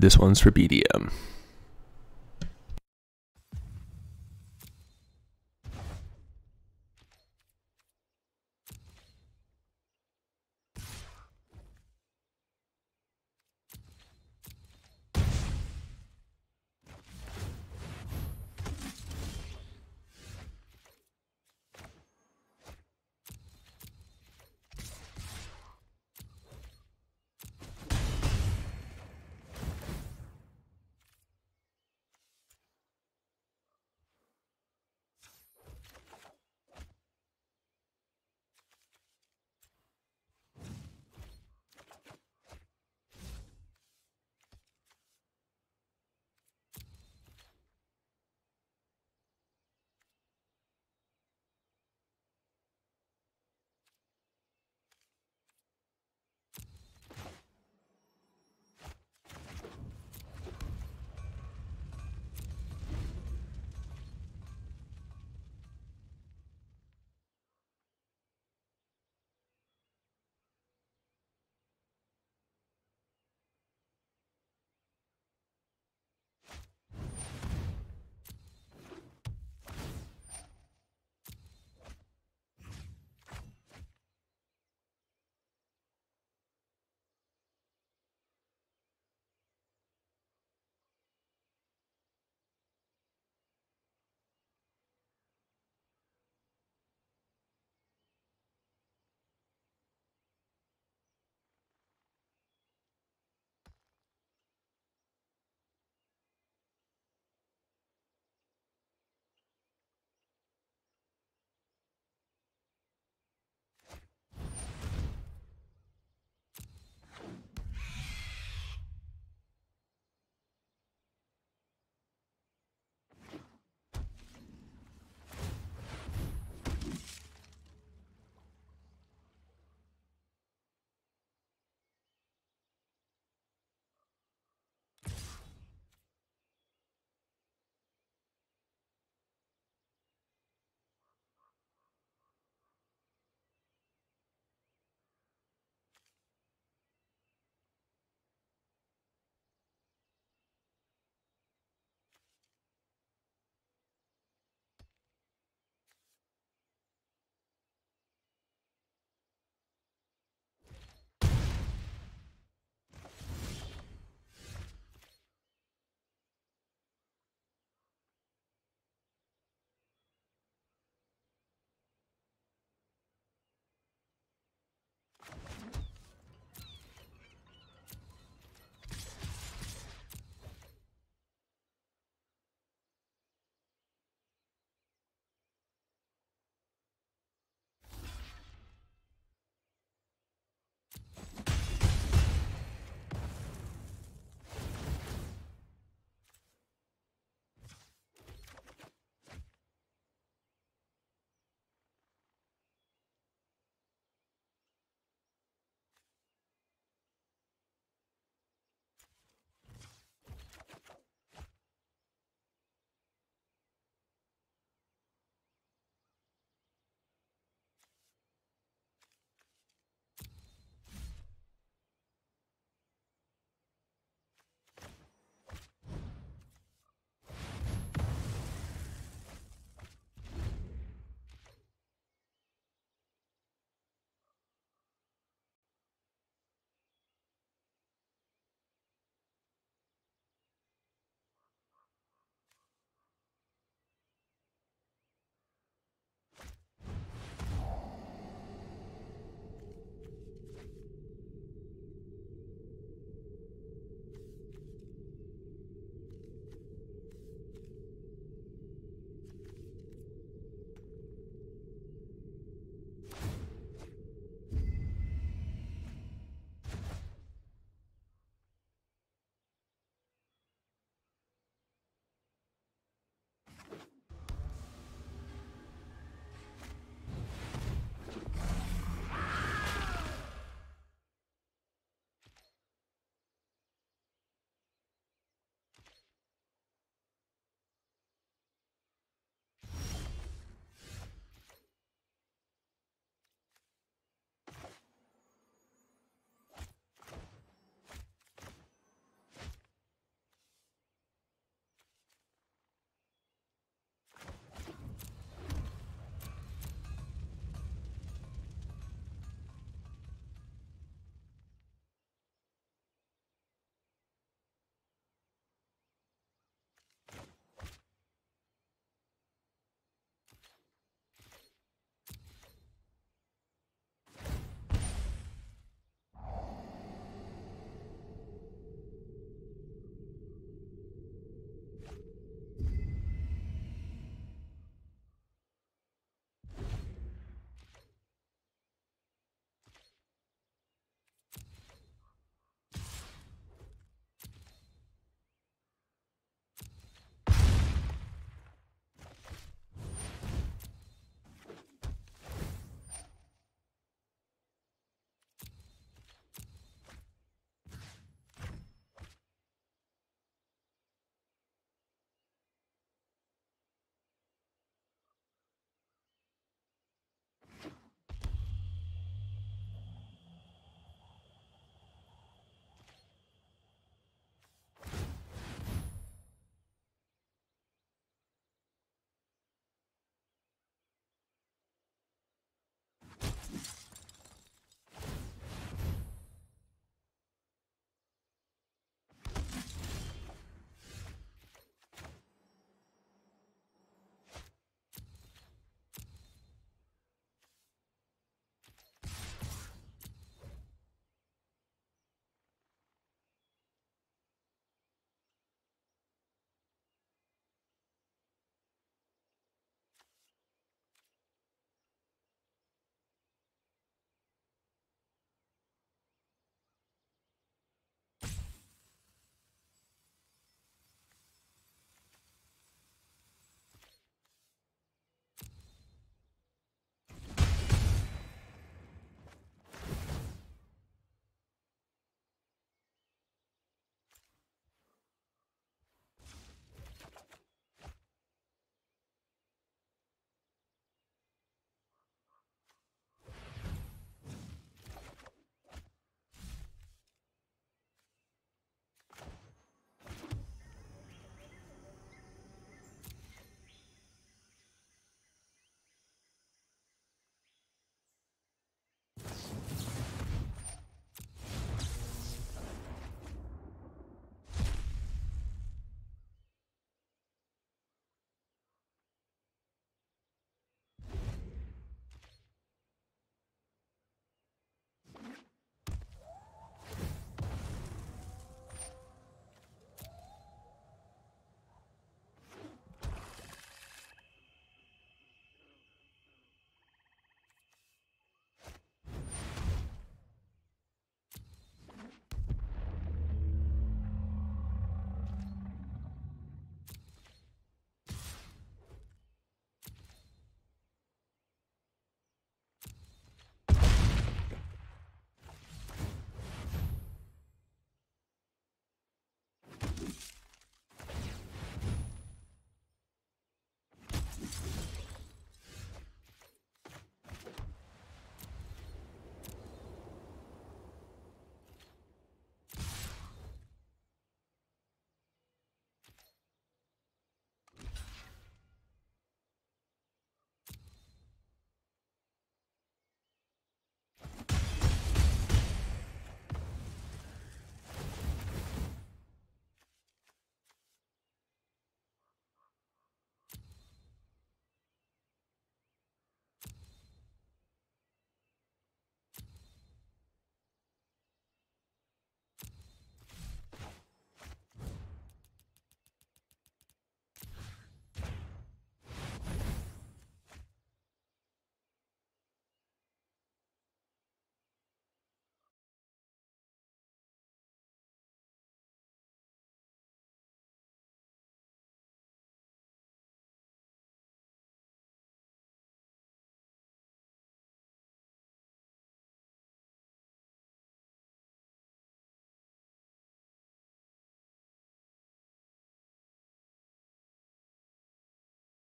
This one's for BDM.